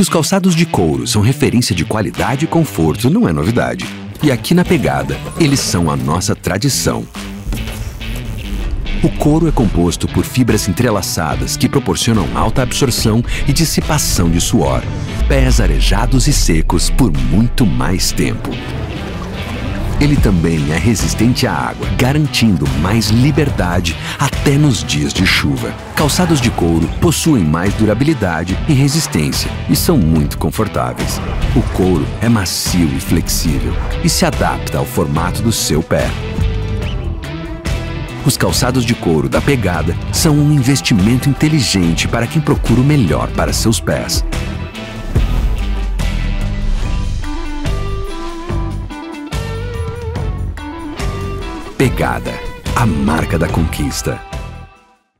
Que os calçados de couro são referência de qualidade e conforto não é novidade. E aqui na Pegada, eles são a nossa tradição. O couro é composto por fibras entrelaçadas que proporcionam alta absorção e dissipação de suor. Pés arejados e secos por muito mais tempo. Ele também é resistente à água, garantindo mais liberdade até nos dias de chuva. Calçados de couro possuem mais durabilidade e resistência e são muito confortáveis. O couro é macio e flexível e se adapta ao formato do seu pé. Os calçados de couro da Pegada são um investimento inteligente para quem procura o melhor para seus pés. Pegada, a marca da conquista.